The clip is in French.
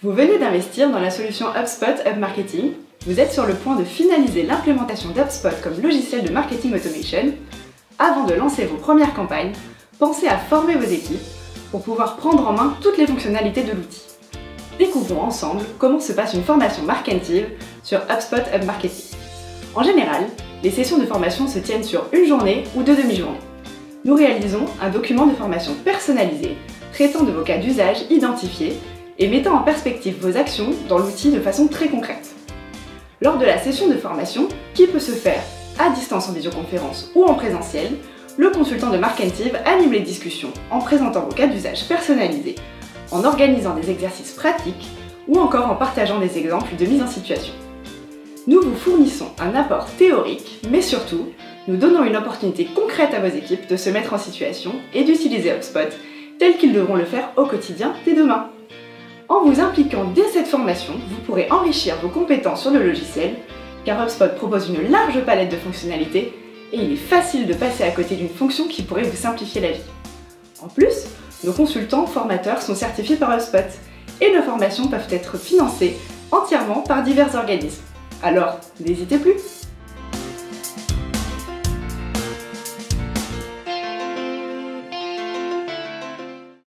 Vous venez d'investir dans la solution HubSpot Hub Marketing. Vous êtes sur le point de finaliser l'implémentation d'HubSpot comme logiciel de marketing automation. Avant de lancer vos premières campagnes, pensez à former vos équipes pour pouvoir prendre en main toutes les fonctionnalités de l'outil. Découvrons ensemble comment se passe une formation marketing sur HubSpot Hub Marketing. En général, les sessions de formation se tiennent sur une journée ou deux demi-journées. Nous réalisons un document de formation personnalisé traitant de vos cas d'usage identifiés et mettant en perspective vos actions dans l'outil de façon très concrète. Lors de la session de formation, qui peut se faire à distance en visioconférence ou en présentiel, le consultant de Markentive anime les discussions en présentant vos cas d'usage personnalisés, en organisant des exercices pratiques ou encore en partageant des exemples de mise en situation. Nous vous fournissons un apport théorique, mais surtout, nous donnons une opportunité concrète à vos équipes de se mettre en situation et d'utiliser HubSpot tel qu'ils devront le faire au quotidien dès demain. En vous impliquant dès cette formation, vous pourrez enrichir vos compétences sur le logiciel, car HubSpot propose une large palette de fonctionnalités et il est facile de passer à côté d'une fonction qui pourrait vous simplifier la vie. En plus, nos consultants formateurs sont certifiés par HubSpot et nos formations peuvent être financées entièrement par divers organismes. Alors, n'hésitez plus